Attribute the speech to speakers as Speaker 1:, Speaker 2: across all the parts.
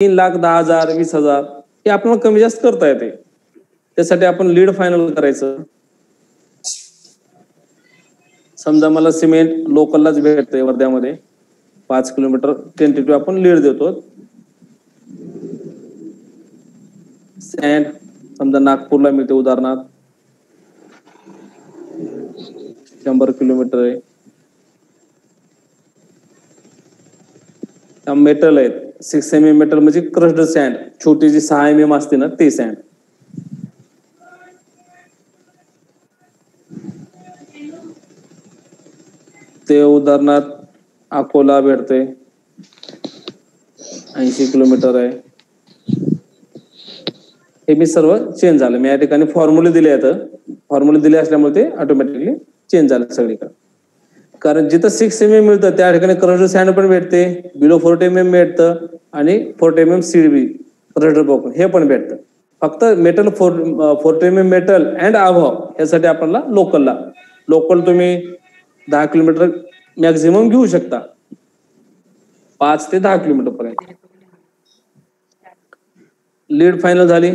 Speaker 1: तीन लाख दहा हजार वीस हजार हे आपल्याला कमी जास्त करता येते. त्यासाठी आपण लीड फायनल करायचं. समजा मला सिमेंट लोकललाच भेटतंय वर्ध्यामध्ये. पाच किलोमीटर टेंटेटिव्ह आपण लीड देतो. सँड समजा नागपूरला मिळते उदाहरणार्थ. शंभर किलोमीटर आहे. मेटल आहेत. सिक्स एम एम मेटल म्हणजे क्रस्ड सँड छोटी जी सहा एम एम असते ना ते सँड ते उदाहरणार्थ अकोला भेटते ऐंशी किलोमीटर आहे. हे मी सर्व चेंज झालं. मी या ठिकाणी फॉर्म्युले दिले आहेत. फॉर्म्युले दिले असल्यामुळे ते ऑटोमॅटिकली चेंज झालं सगळीकडे. कारण जिथं सिक्स एम एम मिळतं त्या ठिकाणी करंट सँड पण भेटते बिलो फोर्टी एम एम भेटतं आणि forty M M C B current box हे पण भेटतं. फक्त metal four forty M M metal and अभाव यासाठी आपल्याला लोकलला लोकल तुम्ही दहा किलोमीटर मॅक्झिमम घेऊ शकता. पाच ते दहा किलोमीटर पर्यंत. लीड फायनल झाली.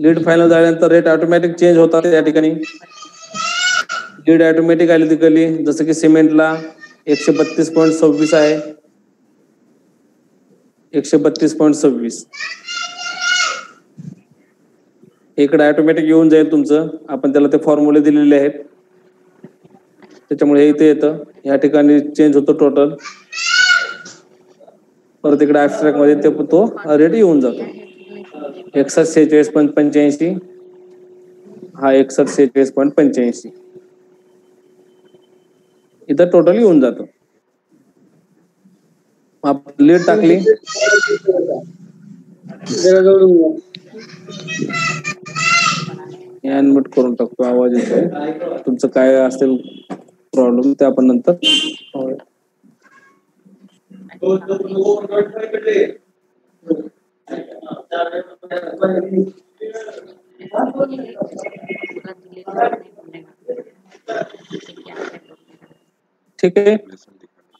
Speaker 1: लीड फायनल झाल्यानंतर रेट ऑटोमॅटिक चेंज होतात त्या ठिकाणी. लीड ऑटोमॅटिक आली तिकली जसं की सिमेंटला एकशे बत्तीस पॉईंट सव्वीस आहे. एकशे बत्तीस पॉईंट सव्वीस. इकडे ऑटोमॅटिक येऊन जाईल तुमचं. आपण त्याला ते फॉर्म्युले दिलेले आहेत. त्याच्यामुळे हे इथे येतं. या ठिकाणी चेंज होतो टोटल परत इकडे ऍबस्ट्रॅक्टमध्ये ते तो रेट येऊन जातो. एकसष्ट सेहेचाळीस पॉईंट पंच्याऐंशी. हा एकसष्ट सेहेचाळीस पॉईंट पंच्याऐंशी. इथं टोटल येऊन जातो. आपण लीड टाकली. अनम्यूट करून टाकतो आवाज येतोय. तुमचं काय असेल प्रॉब्लेम ते आपण नंतर ठीक आहे.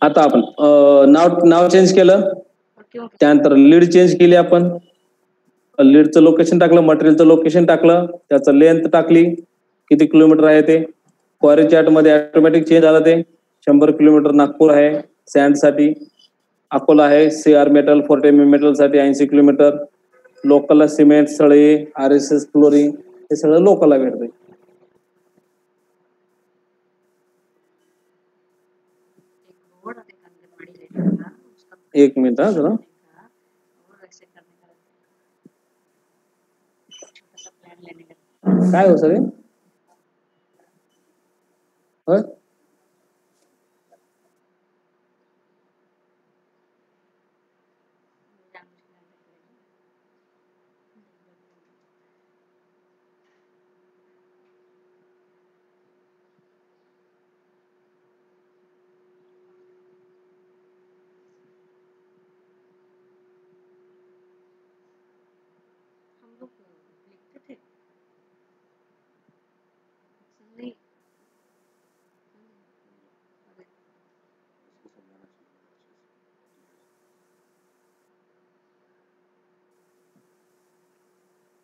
Speaker 1: आता आपण नाव नाव चेंज केलं. त्यानंतर लीड चेंज केली आपण. लीडचं लोकेशन टाकलं मटेरियलचं लोकेशन टाकलं त्याचं लेंथ टाकली. किती किलोमीटर आहे ते? क्वारी चार्टमध्ये ऑटोमॅटिक चेंज झालं ते. शंभर किलोमीटर नागपूर आहे सँडसाठी. अकोला आहे C R metal forty M मेटलसाठी ऐंशी किलोमीटर लोकलला सिमेंट सळई आर एस एस फ्लोरिंग हे सगळं लोकलला भेटतंय. एक मिनिट हा जरा. काय हो सर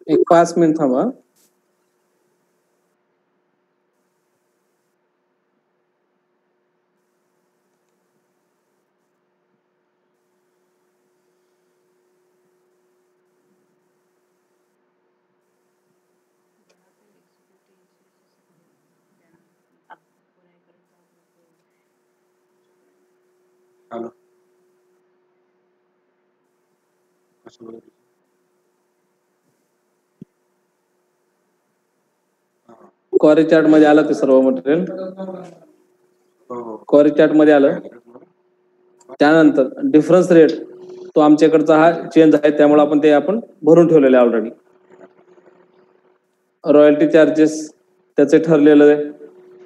Speaker 1: एक पाच मिनिट थांबा.
Speaker 2: हॅलो कसं बोलत होती? हा.
Speaker 1: क्वारी चार्टमध्ये आलं ते सर्व मटेरियल
Speaker 2: हो हो.
Speaker 1: क्वारी चार्टमध्ये आलं? त्यानंतर डिफरन्स रेट तो आमच्याकडचा हा चेंज आहे त्यामुळे आपण ते आपण भरून ठेवलेले ऑलरेडी रॉयल्टी चार्जेस त्याचे ठरलेलं आहे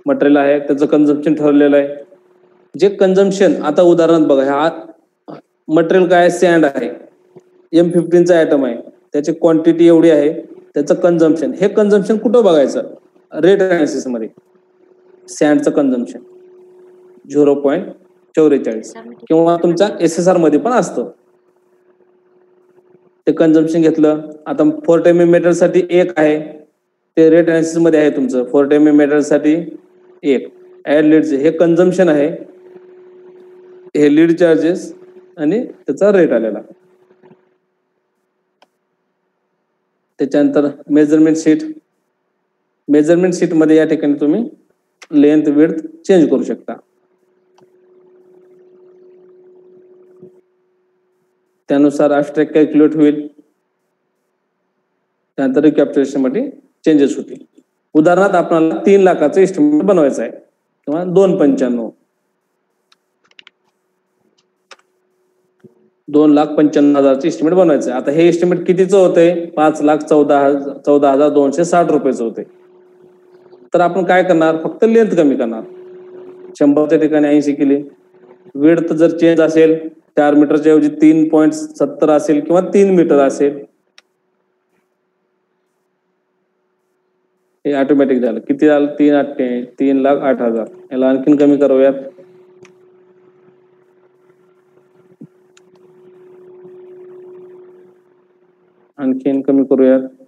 Speaker 1: मटेरियल आहे त्याचं कन्झम्पशन ठरलेलं आहे. जे कन्झम्पशन आता उदाहरण बघा हा मटेरियल काय सँड आहे. एम फिफ्टीनचा आयटम आहे. त्याची क्वांटिटी एवढी आहे त्याचं कन्झम्पशन हे कन्झम्पशन कुठं बघायचं? रेट अनालिसिसमध्ये. सँडचं कन्झम्पशन झिरो पॉईंट चौवेचाळीस किंवा तुमच्या एस एस आरमध्ये पण असतं. ते कन्झम्पशन घेतलं आता फोर एम मेटलसाठी एक आहे. ते रेट अनालिसिसमध्ये आहे तुमचं. फोर एम मेटलसाठी एक. ऍड लीडचे हे कन्झम्पशन आहे. हे लीड चार्जेस आणि त्याचा रेट आलेला. त्याच्यानंतर मेजरमेंट शीट मेजरमेंट सीटमध्ये या ठिकाणी तुम्ही लेंथ विड्थ चेंज करू शकता. त्यानुसार अब्स्ट्रॅक्ट कॅल्क्युलेट होईल. त्यानंतर रिकॅप्चरेशनमध्ये चेंजेस होतील. उदाहरणार्थ आपल्याला तीन लाखाचं इस्टिमेट बनवायचं आहे. किंवा दोन पंच्याण्णव. दोन लाख पंच्याण्णव हजारचं इस्टिमेट बनवायचं आहे. आता हे एस्टिमेट कितीचं होतंय? पाच लाख चौदा हजार चौदा हजार दोनशे साठ रुपयेचं होते तर आपण काय करणार? फक्त लेंथ कमी करणार. शंभरच्या ठिकाणी ऐंशी केली. विड्थ जर चेंज असेल चार मीटरच्या ऐवजी तीन पॉईंट सत्तर असेल किंवा तीन मीटर असेल हे ऑटोमॅटिक झालं. किती झालं? तीन आठ तीन लाख आठ हजार. याला आणखीन कमी करूयात. आणखीन कमी करूयात.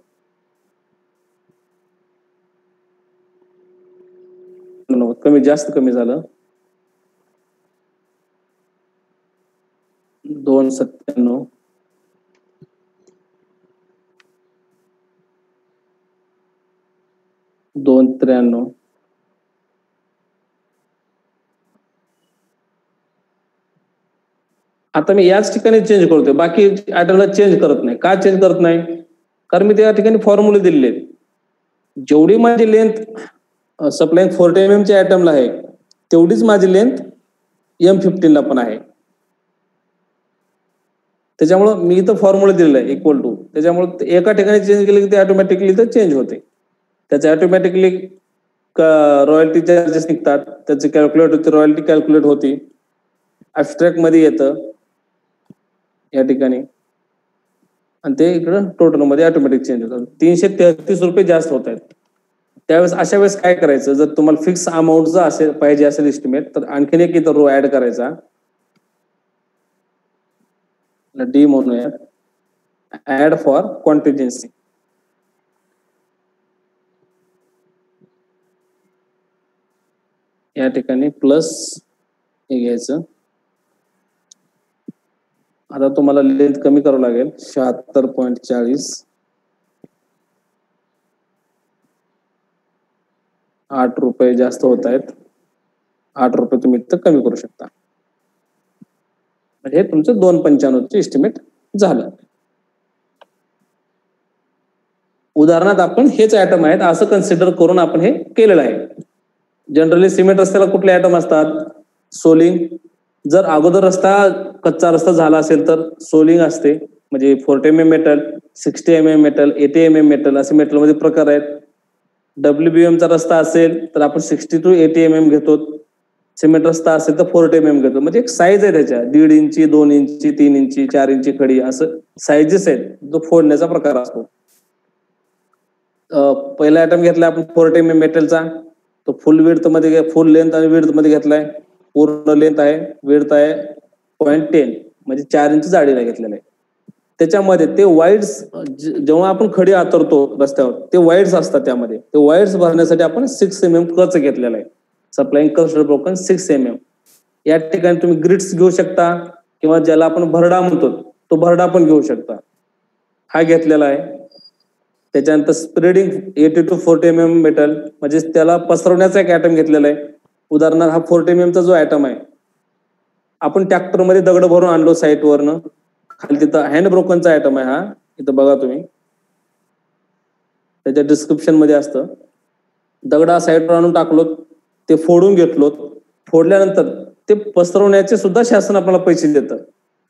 Speaker 1: कमी जास्त कमी झालं. दोन सत्त्याण्णव. दोन त्र्याण्णव. आता मी याच ठिकाणी चेंज करतोय. बाकी आयटमला चेंज करत नाही. का चेंज करत नाही? कारण मी त्या ठिकाणी फॉर्म्युले दिलेले आहेत. जेवढी माझी लेंथ सप्लाईंग फोर्टी एम एमच्या आयटमला आहे. तेवढीच माझी लेंथ एम फिफ्टीनला पण आहे. त्याच्यामुळं मी इथं फॉर्म्युला दिलेलं आहे इक्वल टू त्याच्यामुळं एका ठिकाणी चेंज केले की ते ऑटोमॅटिकली तर चेंज होते. त्याचे ऑटोमॅटिकली रॉयल्टी चार्जेस निघतात. त्याचे कॅल्क्युलेट होते रॉयल्टी कॅल्क्युलेट होती. ऍबस्ट्रॅक्टमध्ये येतं. या ठिकाणी. आणि ते इकडं टोटलमध्ये ऑटोमॅटिक चेंज होतात. तीनशे तेहतीस रुपये जास्त होत आहेत. त्यावेळेस अशा वेळेस काय करायचं? जर तुम्हाला फिक्स अमाऊंटचा असेल पाहिजे असेल इस्टिमेट तर आणखीन एक इथं रो ऍड करायचा. डी म्हणूया ऍड फॉर कॉन्टिजन्सी या ठिकाणी प्लस हे घ्यायचं. आता तुम्हाला लेंथ कमी करावं लागेल. शहात्तर पॉईंट चाळीस. आठ रुपये जास्त होत आहेत. आठ रुपये तुम्ही इथं कमी करू शकता. म्हणजे तुमचं दोन पंच्याण्णवचे एस्टिमेट झालं. उदाहरणार्थ आपण हेच आयटम आहेत असं कन्सिडर करून आपण हे केलेलं आहे. जनरली सिमेंट रस्त्याला कुठले आयटम असतात? सोलिंग जर अगोदर रस्ता कच्चा रस्ता झाला असेल तर सोलिंग असते. म्हणजे forty M M metal sixty M M metal eighty M M metal असे मेटलमध्ये प्रकार आहेत. डब्ल्यू बी एमचा रस्ता असेल तर आपण sixty two eighty M M घेतो. सिमेंट रस्ता असेल तर फोर्टी एम एम घेतो. म्हणजे एक साईज आहे त्याच्या. दीड इंची दोन इंची तीन इंची चार इंची खडी असं साईजेस आहेत. जो फोडण्याचा प्रकार असतो. पहिला आयटम घेतला आपण फोर्टी एम एम मेटलचा तो फुल विड्थमध्ये फुल लेंथ आणि विड्थमध्ये घेतलाय. पूर्ण लेंथ आहे विड्थ आहे पॉईंट टेन म्हणजे चार इंच जाडीला घेतलेला आहे. त्याच्यामध्ये ते वाईड्स जेव्हा आपण खडी आतरतो रस्त्यावर ते वाईड्स असतात त्यामध्ये. ते वाईड्स भरण्यासाठी आपण सिक्स एम एम कच घेतलेला आहे. Supplying crusher broken six M M या ठिकाणी तुम्ही ग्रिड्स घेऊ शकता किंवा ज्याला आपण भरडा म्हणतो तो भरडा पण घेऊ शकता. हा घेतलेला आहे. त्याच्यानंतर spreading eighty two forty M M metal म्हणजे त्याला पसरवण्याचा एक आयटम घेतलेला आहे. उदाहरणार्थ हा फोर्टी एम एमचा जो आयटम आहे आपण ट्रॅक्टरमध्ये दगड भरून आणलो साईटवरनं खाली तिथं हँड ब्रोकनचा आयटम आहे हा. इथं बघा तुम्ही. त्याच्या डिस्क्रिप्शनमध्ये असतं. दगडा साईडवर आणून टाकलो ते फोडून घेतलो फोडल्यानंतर ते पसरवण्याचे सुद्धा शासन आपल्याला पैसे देतं.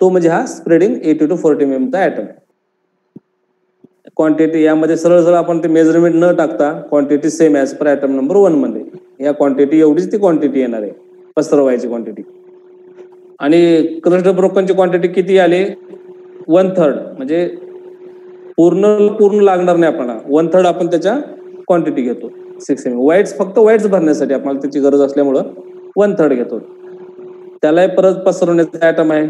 Speaker 1: तो म्हणजे हा spreading eighty two forty M चा आयटम आहे क्वांटिटी यामध्ये सरळ सरळ आपण ते मेजरमेंट न टाकता quantity same as per item number वनमध्ये. या क्वांटिटी एवढीच ती क्वांटिटी येणार आहे. पसरवायची क्वांटिटी आणि कृष्ण ब्रोकनची क्वांटिटी किती आली? वन थर्ड म्हणजे पूर्ण पूर्ण लागणार नाही आपल्याला वन थर्ड आपण त्याच्या क्वांटिटी घेतो. सिक्स एम वाईट्स फक्त वाईट्स भरण्यासाठी आपल्याला त्याची गरज असल्यामुळं वन थर्ड घेतो. त्यालाही परत पसरवण्याचा आयटम आहे?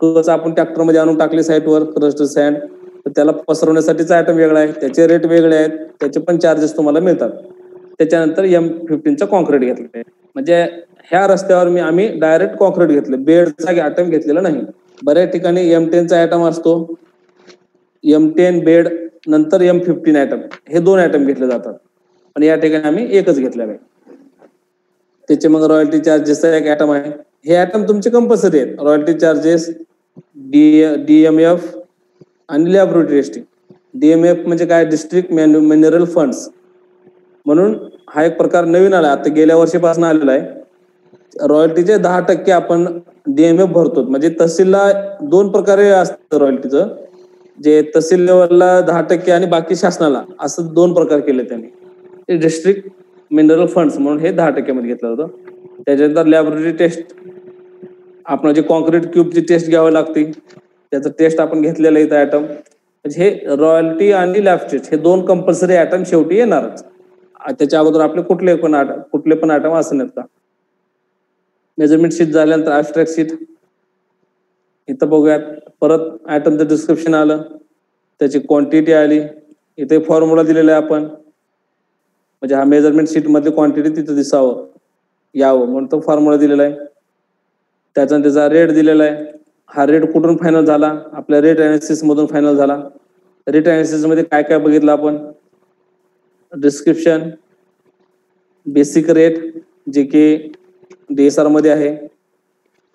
Speaker 1: कच आपण ट्रॅक्टरमध्ये आणून टाकले साईटवर क्रस्ट सँड तर त्याला पसरवण्यासाठीचा आयटम वेगळा आहे. त्याचे रेट वेगळे आहेत. त्याचे पण चार्जेस तुम्हाला मिळतात. त्याच्यानंतर एम फिफ्टीनचं कॉन्क्रीट घेतलं आहे म्हणजे ह्या रस्त्यावर मी आम्ही डायरेक्ट कॉन्क्रीट घेतलं. बेडचा आयटम घेतलेला नाही. बऱ्याच ठिकाणी एम टेनचा आयटम असतो. एम टेन बेड नंतर एम फिफ्टीन आयटम हे दोन आयटम घेतले जातात. पण या ठिकाणी आम्ही एकच घेतलेला आहे. त्याचे मग रॉयल्टी चार्जेसचा एक आयटम आहे. हे आयटम तुमचे कंपल्सरी आहेत. रॉयल्टी चार्जेस डी डीएमएफ आणि लॅबोरेटरी टेस्टिंग डीएमएफ म्हणजे काय? डिस्ट्रिक्ट मिनरल फंड्स म्हणून हा एक प्रकार नवीन आला आता गेल्या वर्षीपासून आलेला आहे. रॉयल्टीचे दहा टक्के आपण डीएमएफ भरतो. म्हणजे तहसीलला दोन प्रकारे असतं रॉयल्टीचं. जे तहसील लेवलला दहा टक्के आणि बाकी शासनाला असं दोन प्रकार केले त्यांनी. डिस्ट्रिक्ट मिनरल फंड्स म्हणून हे दहा टक्क्यामध्ये घेतलं होतं त्याच्यानंतर लॅबोरेटरी टेस्ट आपण जे कॉन्क्रीट क्यूबची टेस्ट घ्यावी लागते. त्याचं टेस्ट आपण घेतलेलं इथं आयटम म्हणजे हे रॉयल्टी आणि लॅब टेस्ट हे दोन कंपल्सरी आयटम शेवटी येणारच. त्याच्या अगोदर आपले कुठले पण कुठले पण आयटम असं का मेजरमेंट शीट झाल्यानंतर ऍबस्ट्रॅक्ट शीट इथं बघूयात. परत आयटमचं डिस्क्रिप्शन आलं. त्याची क्वांटिटी आली. इथे फॉर्म्युला दिलेला आहे आपण. म्हणजे हा मेजरमेंट शीट मधली क्वांटिटी तिथं दिसावं. यावं म्हणून तो फॉर्म्युला दिलेला आहे. त्याचा त्याचा रेट दिलेला आहे. हा रेट कुठून फायनल झाला? आपल्या रेट अनालिसिस मधून फायनल झाला. रेट अनालिसिसमध्ये काय काय बघितलं आपण? डिस्क्रिप्शन बेसिक रेट जे की डीएसआरमध्ये आहे.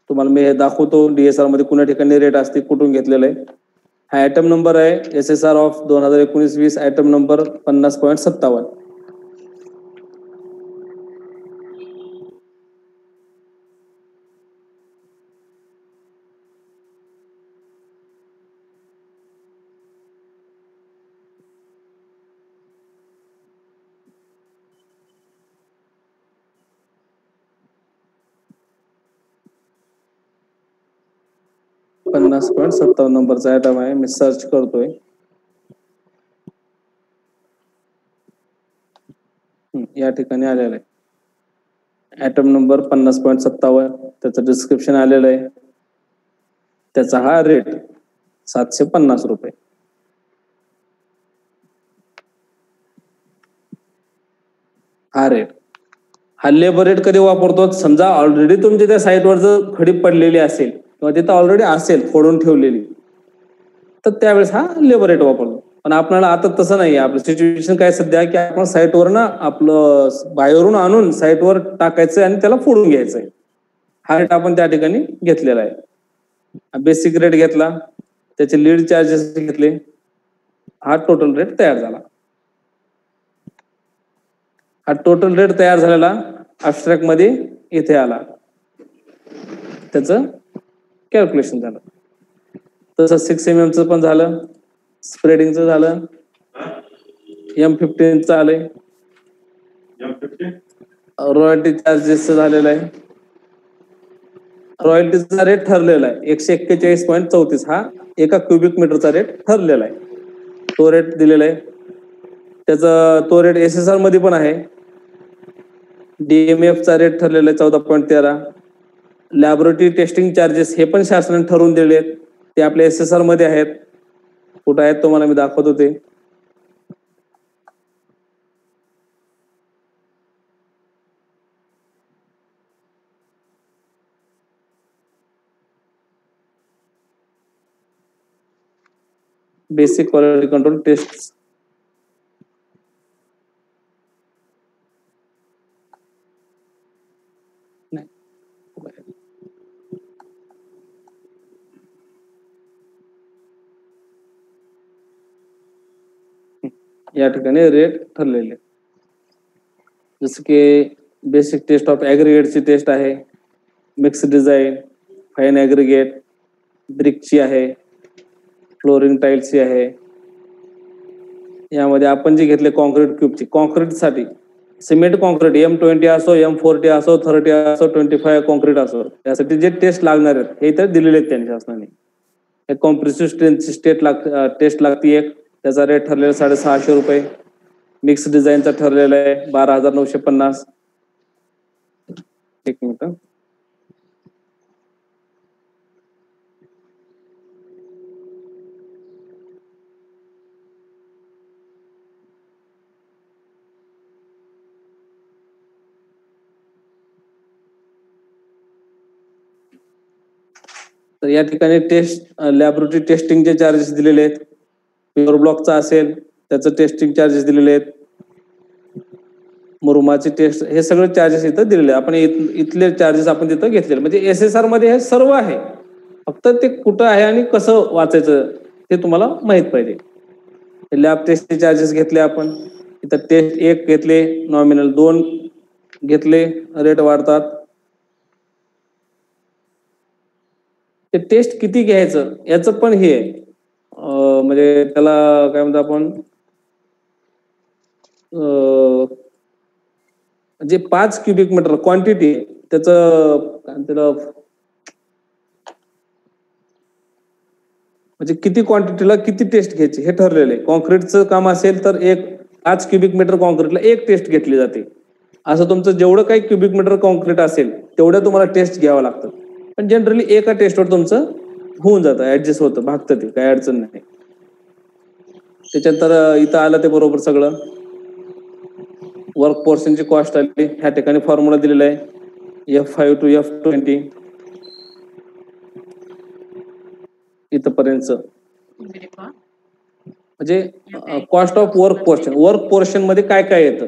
Speaker 1: तुम्हाला मी हे दाखवतो. डीएसआरमध्ये कुण्या ठिकाणी रेट असते कुठून घेतलेलं आहे. हा आयटम नंबर आहे एस एस आर ऑफ दोन हजार एकोणीस वीस आयटम नंबर पन्नास पॉईंट सत्तावन्न. पन्नास पॉईंट सत्तावन्न नंबरचा आयटम आहे. मी सर्च करतोय. या ठिकाणी आलेला आहे. आयटम नंबर पन्नास पॉईंट सत्तावन्न. त्याचं डिस्क्रिप्शन आलेलं आहे. त्याचा हा रेट सातशे पन्नास रुपये. हा रेट हा लेबर रेट कधी वापरतो समजा ऑलरेडी तुमच्या त्या साईटवर जर खडी पडलेली असेल. किंवा तिथं ऑलरेडी असेल फोडून ठेवलेली. तर त्यावेळेस हा लेबर रेट वापरतो पण आपल्याला आता तसं नाही आपलं सिच्युएशन काय सध्या की आपण साईटवर ना आपलं बाहेरून आणून साईटवर टाकायचं आणि त्याला फोडून घ्यायचंय. हा रेट आपण त्या ठिकाणी घेतलेला आहे. बेसिक रेट घेतला. त्याचे लीड चार्जेस घेतले. हा टोटल रेट तयार झाला. हा टोटल रेट तयार झालेला अबस्ट्रॅक्टमध्ये इथे आला. त्याचं कॅल्क्युलेशन झालं. तसं सिक्स एम च पण झालं. स्प्रेडिंगचं झालं. एम फिफ्टीनचं आलंय. रॉयल्टी चार्जेस झालेलं आहे. रॉयल्टीचा रेट ठरलेला आहे. एकशे एक्केचाळीस पॉईंट चौतीस. हा एका क्युबिक मीटरचा रेट ठरलेला आहे. तो रेट दिलेला आहे. त्याचा तो रेट एस एस आरमध्ये पण आहे. डीएमएफ चा रेट ठरलेला आहे चौदा पॉईंट तेरा. लॅबोरेटरी टेस्टिंग चार्जेस हे पण शासनाने ठरवून दिले आहेत. ते आपल्या एस एस आरमध्ये आहेत. कुठं आहेत तुम्हाला मी दाखवत होते. बेसिक क्वालिटी कंट्रोल टेस्ट या ठिकाणी रेट ठरलेले. जसं की बेसिक टेस्ट ऑफ ऍग्रिगेटची टेस्ट आहे. मिक्स डिझाईन फाईन ऍग्रिगेट ब्रिकची आहे फ्लोरिंग टाईल्सची आहे. यामध्ये आपण जे घेतले कॉन्क्रीट क्यूबची कॉन्क्रीटसाठी सिमेंट कॉन्क्रीट एम ट्वेंटी असो एम फोर्टी असो थर्टी असो ट्वेंटी फाय कॉन्क्रीट असो यासाठी जे टेस्ट लागणार आहेत हे तर दिलेले आहेत त्यांच्या शासनाने. कॉम्प्रेसिव्ह स्ट्रेंथची स्टेट लाग टेस्ट लागते एक. त्याचा रेट ठरलेला साडेसहाशे रुपये. मिक्स डिझाईनचा ठरलेला आहे बारा हजार नऊशे पन्नास. एक मिनिट. तर या ठिकाणी टेस्ट लॅबोरेटरी टेस्टिंगचे चार्जेस दिलेले आहेत. प्युअर ब्लॉकचा असेल त्याचं टेस्टिंग चार्जेस दिलेले आहेत. मुरुमाचे टेस्ट हे सगळे चार्जेस इथं दिलेले आपण इथले चार्जेस आपण तिथं घेतलेले म्हणजे एस एस आरमध्ये हे सर्व आहे. फक्त ते कुठं आहे आणि कसं वाचायचं ते तुम्हाला माहीत पाहिजे. लॅब टेस्टचे चार्जेस घेतले आपण. इथं टेस्ट एक घेतले नॉमिनल दोन घेतले रेट वाढतात. ते टेस्ट किती घ्यायचं याचं पण हे आहे. म्हणजे त्याला काय म्हणतो आपण जे पाच क्युबिक मीटर क्वांटिटी त्याच काय म्हणतात त्याला म्हणजे किती क्वांटिटीला किती टेस्ट घ्यायची हे ठरलेलं आहे. कॉन्क्रीटचं काम असेल तर एक पाच क्युबिक मीटर कॉन्क्रीटला एक टेस्ट घेतली जाते. असं तुमचं जेवढं काही क्युबिक मीटर कॉन्क्रीट असेल तेवढं तुम्हाला टेस्ट घ्यावं लागतं. पण जनरली एका टेस्टवर तुमचं होऊन जातं ऍडजस्ट होतं भागतं ते काही अडचण नाही. त्याच्यानंतर इथं आलं ते बरोबर सगळं. वर्क पोर्शनची कॉस्ट आली ह्या ठिकाणी फॉर्म्युला दिलेला आहे. F five to F twenty इथपर्यंत. म्हणजे cost of work portion work पोर्शनमध्ये काय काय येतं?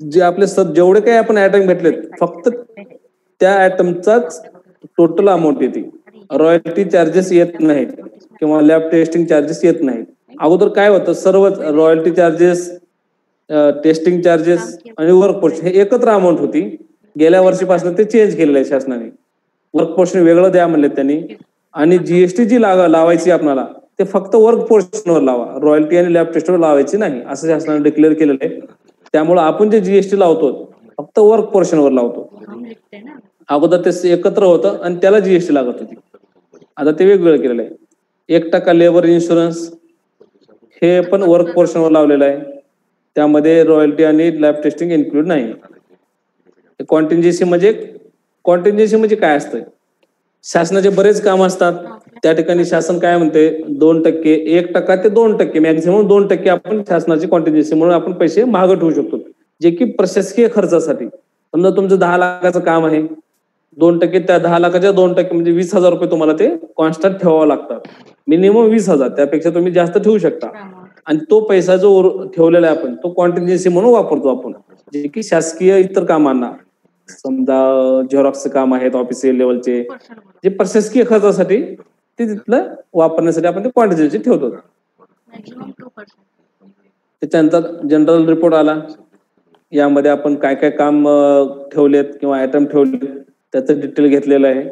Speaker 1: जे आपले जेवढे काही आपण ऍटम भेटलेत फक्त त्या ऍटमचाच टोटल अमाऊंट येते. रॉयल्टी चार्जेस येत नाहीत किंवा लॅब टेस्टिंग चार्जेस येत नाहीत. अगोदर काय होतं? सर्वच रॉयल्टी चार्जेस टेस्टिंग चार्जेस आणि वर्क पोर्शन हे एकत्र अमाऊंट होती. गेल्या वर्षीपासून ते चेंज केलेलं आहे शासनाने. वर्क पोर्शन वेगळं द्या म्हणले त्यांनी. आणि जीएसटी जी लावा लावायची आपल्याला ते फक्त वर्क पोर्शनवर लावा. रॉयल्टी आणि लॅब टेस्टवर लावायची नाही असं शासनाने डिक्लेअर केलेलं आहे. त्यामुळे आपण जे जीएसटी लावतो फक्त वर्क पोर्शनवर लावतो. अगोदर ते एकत्र होतं आणि त्याला जीएसटी लागत होती. आता ते वेगवेगळं केलेलं आहे. एक टक्का लेबर इन्शुरन्स हे पण वर्क पोर्शनवर लावलेलं आहे. त्यामध्ये रॉयल्टी आणि लॅब टेस्टिंग इन्क्लूड नाही. कॉन्टिन्जन्सी म्हणजे कॉन्टिन्जन्सी म्हणजे काय असतं? शासनाचे बरेच काम असतात. त्या ठिकाणी शासन काय म्हणते? दोन टक्के एक टक्का ते दोन टक्के मॅक्झिमम दोन टक्के आपण शासनाची कॉन्टिन्जन्सी म्हणून आपण पैसे महाग ठेवू शकतो. जे की प्रशासकीय खर्चासाठी. समजा तुमचं दहा लाखाचं काम आहे. दोन टक्के त्या दहा लाखाच्या दोन टक्के म्हणजे वीस हजार रुपये तुम्हाला ते कॉन्स्टंट ठेवावं लागतात. मिनिमम वीस हजार त्यापेक्षा तुम्ही जास्त ठेवू शकता. आणि तो पैसा जो ठेवलेला आहे आपण तो कॉन्टिन्युन्सी म्हणून वापरतो आपण. जे की शासकीय इतर कामांना. समजा झेरॉक्सचे काम आहेत ऑफिसियल लेवलचे. जे प्रशासकीय खर्चासाठी ते तिथलं वापरण्यासाठी आपण ते क्वांटिन्युन्सी ठेवतो. त्याच्यानंतर जनरल रिपोर्ट आला. यामध्ये आपण काय काय काम ठेवलेत किंवा आयटम ठेवलेत. त्याचं डिटेल घेतलेलं आहे.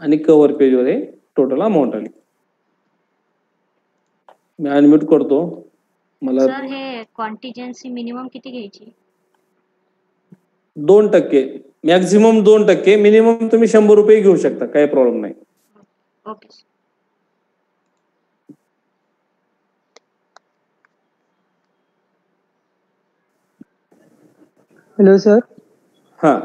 Speaker 1: आणि कव्हर पेजवर हे टोटल अमाऊंट आली. मी अनम्यूट करतो. मला
Speaker 3: सर हे कॉन्टिजन्सी मिनिमम किती घ्यायची?
Speaker 1: दोन टक्के. मॅक्झिमम दोन टक्के. मिनिमम तुम्ही शंभर रुपये घेऊ शकता. काही प्रॉब्लेम नाही.
Speaker 3: ओके
Speaker 4: हॅलो सर
Speaker 1: हा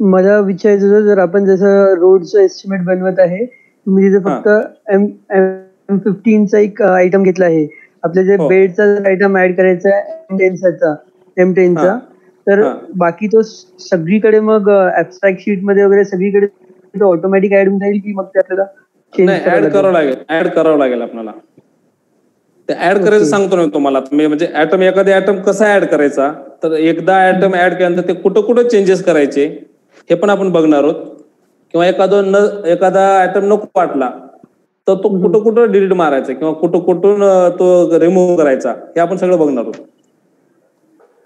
Speaker 4: मला विचारायचं होतं जर आपण जसं रोडचं एस्टिमेट बनवत आहे तुम्ही तिथे फक्त एम एम फिफ्टीनचा एक आयटम घेतला आहे आपल्या जे
Speaker 1: हो.
Speaker 4: बेडचा आयटम ऍड करायचा आहे एम टेनचा एम टेनचा. तर
Speaker 1: हा.
Speaker 4: बाकी तो स- सगळीकडे मग ऍबस्ट्रॅक्ट शीटमध्ये वगैरे सगळीकडे ऑटोमॅटिक ऍड होऊन जाईल की मग ते आपल्याला चेंज
Speaker 1: नाही ऍड करावं लागेल ऍड करावं लागेल आपल्याला ते ऍड करायचं सांगतो ना तुम्हाला. म्हणजे ऍटम एखादा ऍटम कसा ऍड करायचा? तर एकदा ऍटम ऍड केल्यानंतर ते कुठं कुठं चेंजेस करायचे हे पण आपण बघणार आहोत. किंवा एखादा न एखादा ऍटम नको वाटला तर तो कुठं कुठं डिलीट मारायचा किंवा कुठं कुठून तो रिमूव्ह करायचा हे आपण सगळं बघणार आहोत.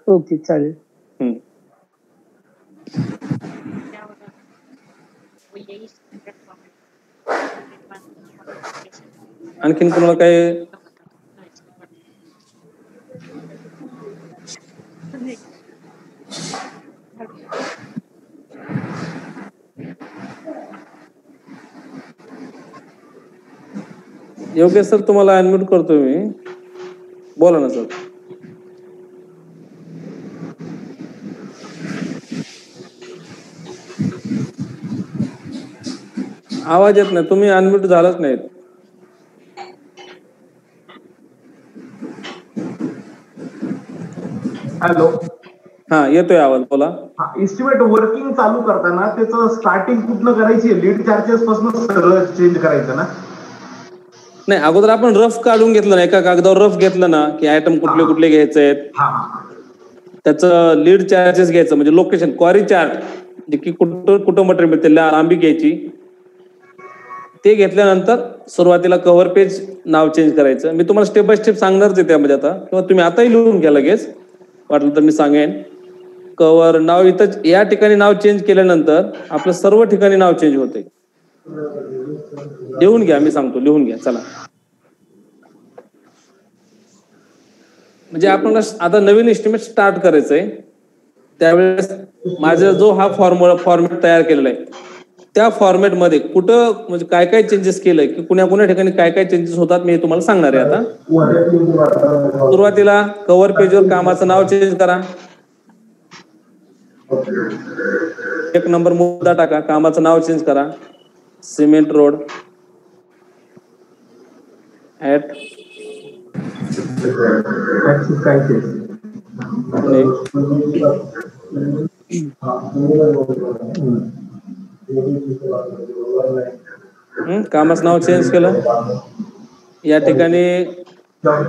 Speaker 4: ओके चालेल.
Speaker 1: आणखीन कोणाला काय योग्य सर तुम्हाला अनम्यूट करतो मी. बोला ना सर. आवाज येत नाही. तुम्ही अनम्यूट झालाच नाहीत.
Speaker 5: हॅलो.
Speaker 1: हा येतोय आवाज बोला.
Speaker 5: एस्टिमेट वर्किंग चालू करताना त्याचं स्टार्टिंग कुठनं करायची लीड चार्जेस पासून सगळं चेंज करायचं ना?
Speaker 1: नाही अगोदर आपण रफ काढून घेतलं ना एका कागदावर रफ घेतलं ना की आयटम कुठले कुठले घ्यायचे आहेत. त्याचं लीड चार्जेस घ्यायचं म्हणजे लोकेशन क्वारी चार्ट की कुठं कुठं मटेरियल मिळते लांबी घ्यायची. ते घेतल्यानंतर सुरुवातीला कव्हर पेज नाव चेंज करायचं. मी तुम्हाला स्टेप बाय स्टेप सांगणारच आहे त्यामध्ये आता. किंवा तुम्ही आताही लिहून घ्या लगेच. वाटलं तर मी सांगेन. कव्हर नाव इथं या ठिकाणी नाव चेंज केल्यानंतर आपलं सर्व ठिकाणी नाव चेंज होते लिहून घ्या मी सांगतो लिहून घ्या चला. म्हणजे आपल्याला आता नवीन एस्टिमेट स्टार्ट करायचंय. त्यावेळेस माझा जो हा फॉर्म्युला फॉर्मेट तयार केलेला आहे त्या फॉर्मॅटमध्ये कुठं म्हणजे काय काय चेंजेस केलंय की कुण्या कुण्या ठिकाणी काय काय चेंजेस होतात मी तुम्हाला सांगणार आहे आता. सुरुवातीला कव्हर पेजवर कामाचं नाव चेंज करा. एक नंबर मुद्दा टाका कामाचं नाव चेंज करा. सिमेंट रोड ऍट पुणे कामाचं नाव चेंज केलं. या ठिकाणी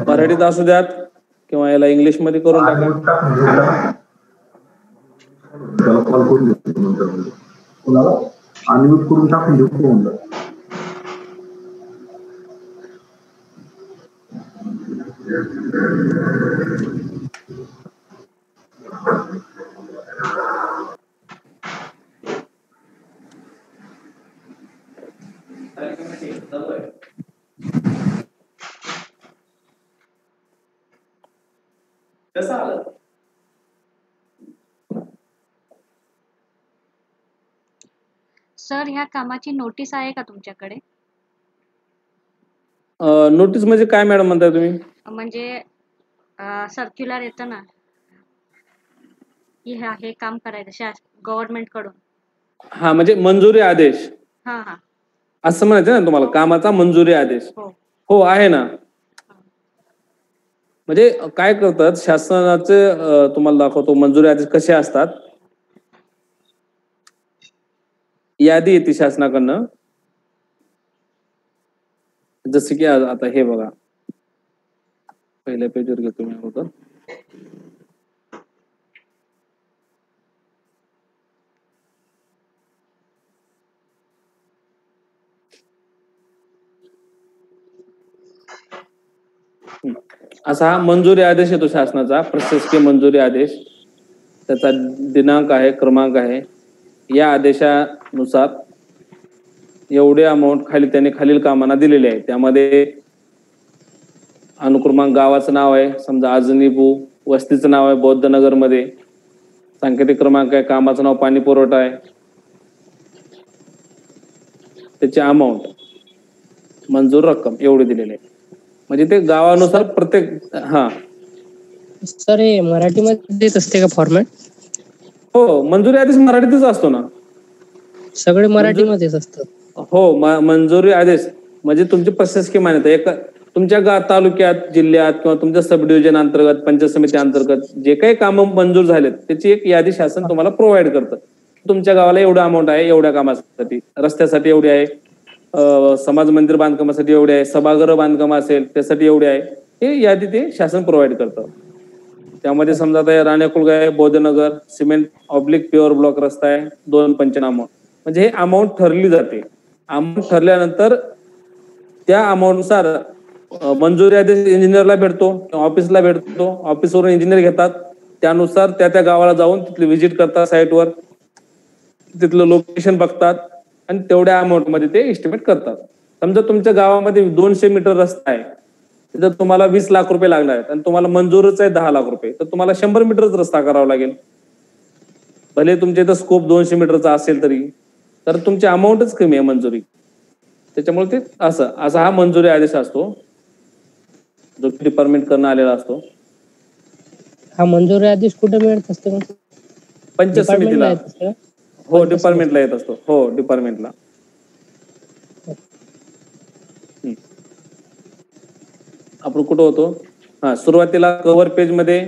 Speaker 1: मराठीत असू द्यात किंवा याला इंग्लिशमध्ये करून टाका.
Speaker 5: त्याला कॉल करून देतो नंतर कोणाला अनम्यूट करून टाकून देऊ फोन
Speaker 1: कसं आलं
Speaker 3: सर ह्या कामाची नोटीस आहे का तुमच्याकडे?
Speaker 1: नोटीस म्हणजे काय मॅडम म्हणताय तुम्ही?
Speaker 3: म्हणजे सर्क्युलर येतं ना. की ह्या हे काम करायचं गव्हर्नमेंटकडून.
Speaker 1: हा म्हणजे मंजुरी आदेश.
Speaker 3: हा हा.
Speaker 1: असं म्हणायचं ना तुम्हाला कामाचा मंजुरी आदेश.
Speaker 3: हो.
Speaker 1: हो आहे ना. म्हणजे काय करतात शासनाचे अं, तुम्हाला दाखवतो मंजुरी आदेश कसे असतात? यादी येते शासनाकडनं. जसं की आता हे बघा. पहिल्या पेजवर घेतो मी अगोदर असा हा मंजुरी आदेश येतो शासनाचा. प्रशासकीय मंजुरी आदेश. त्याचा दिनांक आहे क्रमांक आहे. या आदेशानुसार एवढे अमाऊंट खाली त्याने खालील कामांना दिलेले आहे त्यामध्ये अनुक्रमांक गावाचं नाव आहे समजा आजनीपू वस्तीचं नाव आहे बौद्ध नगरमध्ये. सांकेतिक क्रमांक आहे कामाचं नाव पाणी पुरवठा आहे. त्याची अमाऊंट मंजूर रक्कम एवढी दिलेली आहे. म्हणजे ते गावानुसार प्रत्येक हा.
Speaker 6: सर हे मराठीमध्येच असते का फॉर्मॅट
Speaker 1: हो मंजुरी आदेश मराठीतच असतो ना.
Speaker 6: सगळे मराठीमध्येच असतात.
Speaker 1: हो मंजुरी आदेश म्हणजे तुमची प्रशासकीय मान्यता. एक तुमच्या तालुक्यात जिल्ह्यात किंवा तुमच्या सब डिव्हिजन अंतर्गत पंचायत समिती अंतर्गत जे काही कामं मंजूर झालेत त्याची एक यादी शासन तुम्हाला प्रोव्हाइड करतं. तुमच्या गावाला एवढं अमाऊंट आहे एवढ्या कामासाठी. रस्त्यासाठी एवढी आहे. समाज मंदिर बांधकामासाठी एवढे आहे. सभागृह बांधकाम असेल त्यासाठी एवढे आहे. हे यादी ते शासन प्रोव्हाइड करतं. त्यामध्ये समजा आता राणे आहे Bodhnagar cement oblique pure block रस्ता आहे दोन पंचनामा. म्हणजे हे अमाऊंट ठरली जाते. अमाऊंट ठरल्यानंतर त्या अमाऊंटनुसार मंजुरी आदेश इंजिनियरला भेटतो ऑफिसला भेटतो ऑफिसवरून इंजिनियर घेतात. त्यानुसार त्या त्या गावाला जाऊन तिथली व्हिजिट करतात साईटवर तिथलं लोकेशन बघतात आणि तेवढ्या अमाऊंटमध्ये ते एस्टिमेट करतात. समजा तुमच्या गावामध्ये दोनशे मीटर रस्ता आहे. तिथं तुम्हाला वीस लाख रुपये लागणार आहेत. आणि तुम्हाला मंजूरच आहे दहा लाख रुपये. तर तुम्हाला शंभर मीटरच रस्ता करावा लागेल. भले तुमच्या इथं स्कोप दोनशे मीटरचा असेल तरी तर तुमची अमाऊंटच कमी आहे मंजुरी. त्याच्यामुळे ते असं असा हा मंजुरी आदेश असतो जो डिपार्टमेंट करणं आलेला असतो.
Speaker 6: हा मंजुरी आदेश कुठे मिळत असते?
Speaker 1: पंचायत
Speaker 6: ला
Speaker 1: समितीला? हो डिपार्टमेंटला येत असतो. हो डिपार्टमेंटला आपण कुठं होतो? हा सुरुवातीला कव्हर पेजमध्ये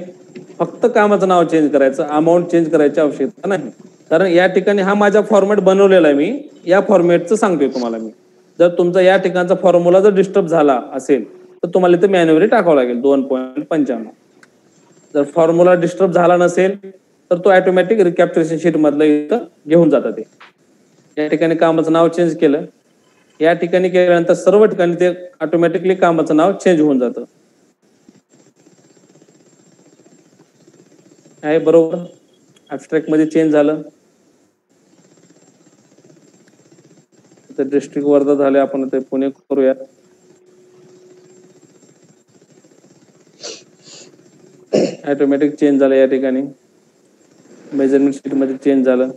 Speaker 1: फक्त कामाचं नाव चेंज करायचं अमाऊंट चेंज करायची आवश्यकता नाही. कारण या ठिकाणी हा माझा फॉर्मॅट बनवलेला आहे मी. या फॉर्मॅटचं सांगतोय तुम्हाला मी. जर तुमचा या ठिकाणचा फॉर्म्युला जर डिस्टर्ब झाला असेल तर तुम्हाला इथे मॅन्युअली टाकावं लागेल दोन पॉईंट पंच्याण्णव. जर फॉर्म्युला डिस्टर्ब झाला नसेल तर तो ऑटोमॅटिक रिकॅप्टरेशन शीट मधलं इथं घेऊन जातं ते. या ठिकाणी कामाचं नाव चेंज केलं या ठिकाणी केल्यानंतर सर्व ठिकाणी ते ऑटोमॅटिकली कामाचं नाव चेंज होऊन जातं. आहे बरोबर? ऍबस्ट्रॅक्टमध्ये चेंज झालं. डिस्ट्रिक्ट वर्धा झाले आपण ते पुणे करूया. ऑटोमॅटिक चेंज झालं या ठिकाणी. मेजरमेंट शीटमध्ये चेंज झालं.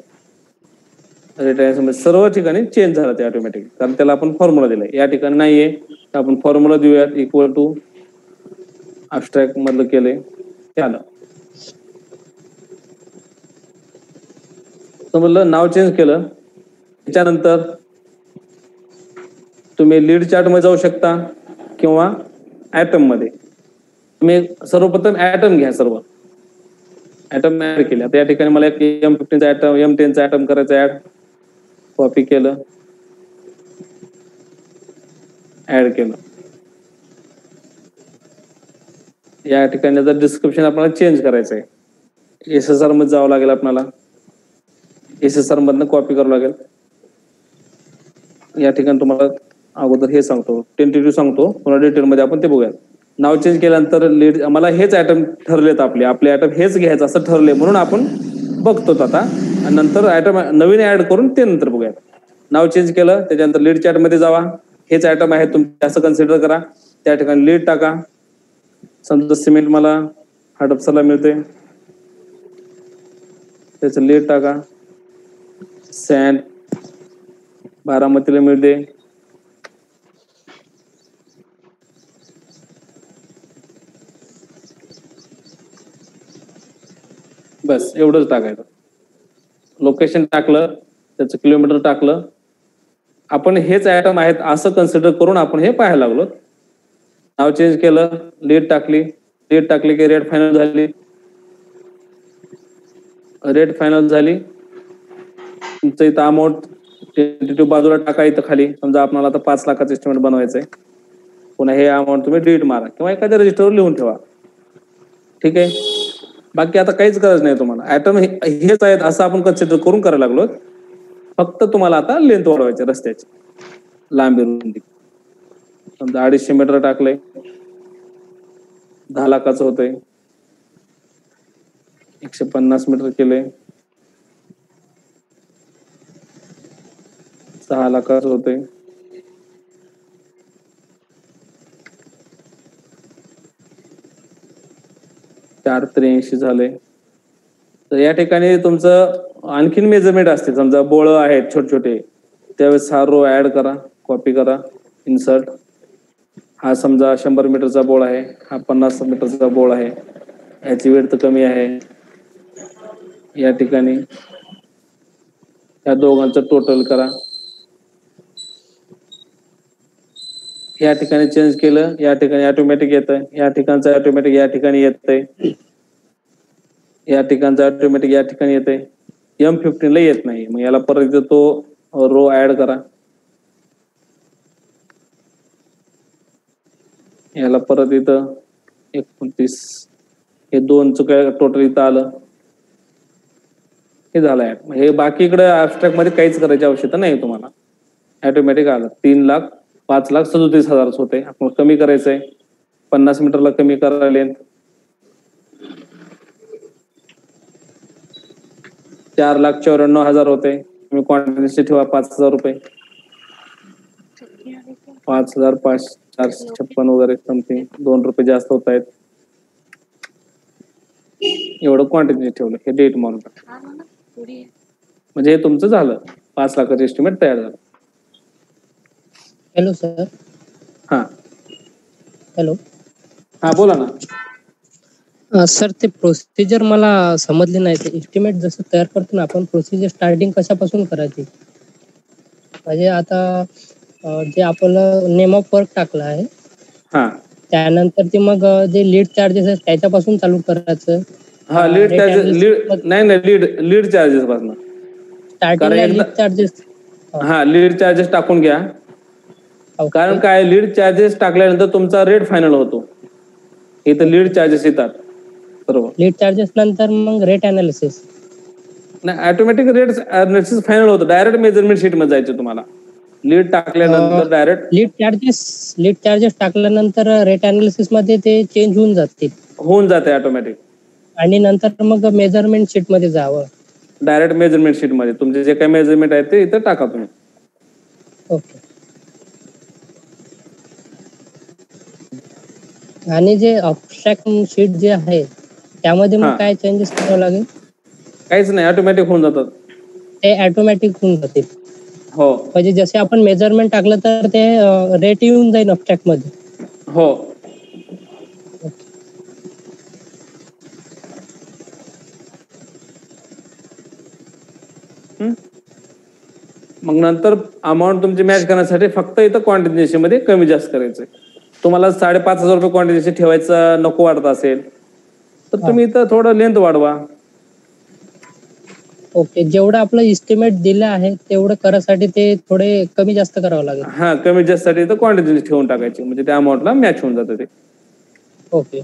Speaker 1: सर्व ठिकाणी चेंज झाला ते ऑटोमॅटिक कारण त्याला आपण फॉर्म्युला दिलाय. या ठिकाणी नाहीये. तर आपण फॉर्म्युला देऊयात इक्वल टू अब्स्ट्रॅक्ट मधलं केलंय. ते आलं समजलं? नाव चेंज केलं. त्याच्यानंतर तुम्ही लीड चार्टमध्ये जाऊ शकता किंवा ऍटममध्ये. तुम्ही सर्वप्रथम ऍटम घ्या सर्व. ऍटम ऍड केले. आता या ठिकाणी मला एक एम फिफ्टीनचा ऍटम एम टेनचा ऍटम करायचा ऍड कॉपी केलं ऍड केलं. या ठिकाणी जर डिस्क्रिप्शन आपल्याला चेंज करायचं आहे एस एस आरमध्ये जावं लागेल आपल्याला. एस एस आर मधनं कॉपी करावं लागेल. या ठिकाणी तुम्हाला अगोदर हे सांगतो टेंटेटिव्ह सांगतो पुन्हा डिटेलमध्ये आपण ते बघूया नाव चेंज केल्यानंतर लीड मला हेच आयटम ठरलेत आपले. आपले आयटम हेच घ्यायचं असं ठरले म्हणून आपण बघतो आता. आणि नंतर आयटम नवीन ऍड करून ते नंतर बघूया नाव चेंज केलं त्याच्यानंतर लीड चॅटमध्ये जावा. हेच आयटम आहे तुम्ही असं कन्सिडर करा. त्या ठिकाणी लीड टाका. समजा सिमेंट मला हडपसाला मिळते त्याचं लीड टाका. सँड बारामतीला मिळते बस एवढंच टाकायचं. लोकेशन टाकलं त्याचं किलोमीटर टाकलं. आपण हेच आयटम आहेत असं कन्सिडर करून आपण हे पाहायला लागलो. नाव चेंज केलं लीड टाकली. लीड टाकली की रेट फायनल झाली. रेट फायनल झाली. तुमचं इथं अमाऊंट टेंटेटिव्ह बाजूला टाका इथं खाली. समजा आपल्याला आता पाच लाखाचं एस्टिमेट बनवायचं आहे पुन्हा हे अमाऊंट तुम्ही डिलीट मारा. किंवा एखाद्या रजिस्टरवर लिहून ठेवा. ठीक आहे? बाकी आता काहीच गरज नाही तुम्हाला. ऍटम हेच आहेत असं आपण कन्सिडर करून करायला लागलो. फक्त तुम्हाला आता लेंथ वाढवायची रस्त्याची. लांबी रुंदी. समजा अडीचशे मीटर टाकलंय. दहा लाखाचं होतंय. एकशे पन्नास मीटर केले सहा लाखाचं होतंय. चार त्र्याऐंशी झाले. तर या ठिकाणी तुमचं आणखीन मेजरमेंट असते समजा बोळ आहेत छोटे छोटे त्यावेळेस हा रो ऍड करा कॉपी करा इन्सर्ट हा समजा शंभर मीटरचा बोळ आहे हा पन्नास मीटरचा बोळ आहे याची वेळ तर कमी आहे. या ठिकाणी या दोघांचं टोटल करा. या ठिकाणी चेंज केलं या ठिकाणी ऑटोमॅटिक येतं या ठिकाणचं ऑटोमॅटिक या ठिकाणी येतंय. या ठिकाणचं ऑटोमॅटिक या ठिकाणी येतंय. एम फिफ्टीन ला येत नाही मग याला परत इथं तो रो ऍड करा. याला परत इथं एकोणतीस. हे दोन चुका टोटल इथं आलं. हे झालं ऍड हे बाकी इकडे ऍबस्ट्रॅक्टमध्ये काहीच करायची आवश्यकता नाही तुम्हाला. ऑटोमॅटिक आलं. तीन लाख पाच लाख सदोतीस हजारच होते. आपण कमी करायचंय. पन्नास मीटरला कमी करा लेंथ चार लाख चौऱ्याण्णव हजार होते. तुम्ही क्वांटिटी ठेवा पाच हजार रुपये. पाच हजार पाच चारशे छप्पन वगैरे समथिंग दोन रुपये जास्त होत आहेत. एवढं क्वांटिटी ठेवलं. हे डेट मारून म्हणजे हे तुमचं झालं. पाच लाखाचं एस्टिमेट तयार झालं.
Speaker 6: Hello sir.
Speaker 1: हा.
Speaker 6: हॅलो.
Speaker 1: हा बोला ना.
Speaker 6: सर ते प्रोसिजर मला समजले नाही. ते एस्टिमेट जसं तयार करतो ना आपण प्रोसिजर स्टार्टिंग कशापासून करायची? म्हणजे आता जे आपलं नेम ऑफ वर्क टाकलं आहे
Speaker 1: हा.
Speaker 6: त्यानंतर ते मग जे लीड चार्जेस आहेत त्याच्यापासून चालू करायचं.
Speaker 1: हा लीड चार्जेस लीड नाही नाही लीड लीड चार्जेस पासून.
Speaker 6: लीड चार्जेस
Speaker 1: हा लीड चार्जेस टाकून घ्या. कारण काय लीड चार्जेस टाकल्यानंतर तुमचा रेट फायनल होतो. इथं लीड चार्जेस येतात. बरोबर.
Speaker 6: लीड चार्जेस नंतर मग रेट अनालिसिस
Speaker 1: नाही ऑटोमॅटिक रेट अनालिसिस फायनल होतं. डायरेक्ट मेजरमेंट शीटमध्ये जायचं तुम्हाला. लीड टाकल्यानंतर direct
Speaker 6: lead charges lead charges टाकल्यानंतर रेट अनालिसिसमध्ये ते चेंज होऊन जातील.
Speaker 1: होऊन जाते ऑटोमॅटिक
Speaker 6: आणि नंतर मग मेजरमेंट शीटमध्ये जावं.
Speaker 1: डायरेक्ट मेजरमेंट शीटमध्ये. तुमचे जे काही मेजरमेंट आहे ते इथं टाका तुम्ही.
Speaker 6: ओके आणि जे अबस्ट्रॅक्ट शीट जे आहे त्यामध्ये. मग काय चेंजेस करावं लागेल?
Speaker 1: काहीच नाही ऑटोमॅटिक होऊन जातात.
Speaker 6: ते ऑटोमॅटिक होऊन जातील.
Speaker 1: हो.
Speaker 6: म्हणजे जसे आपण मेजरमेंट टाकलं तर ते रेट येऊन जाईल अबस्ट्रॅक्टमध्ये.
Speaker 1: हो? मग नंतर अमाऊंट तुमची मॅच करण्यासाठी फक्त इथं क्वांटिटेशनमध्ये कमी जास्त करायचंय. तुम्हाला साडेपाच हजार रुपये क्वांटिटेशन ठेवायचं नको वाटत असेल तर तुम्ही इथं थोडं लेंथ वाढवा.
Speaker 6: ओके जेवढं आपलं इस्टिमेट दिलं आहे तेवढं करायसाठी ते थोडे कमी जास्त करावं लागेल.
Speaker 1: हा कमी जास्त साठी इथं क्वांटिटी ठेवून टाकायची म्हणजे त्या अमाऊंटला मॅच होऊन जातं ते.
Speaker 6: ओके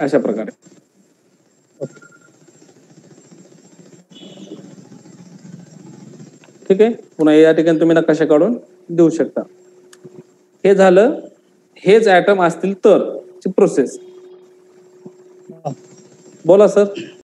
Speaker 1: अशा प्रकारे. ठीक आहे? पुन्हा या ठिकाणी तुम्ही नकाशा काढून देऊ शकता. हे झालं हेच ऍटम असतील तर ची प्रोसेस बोला सर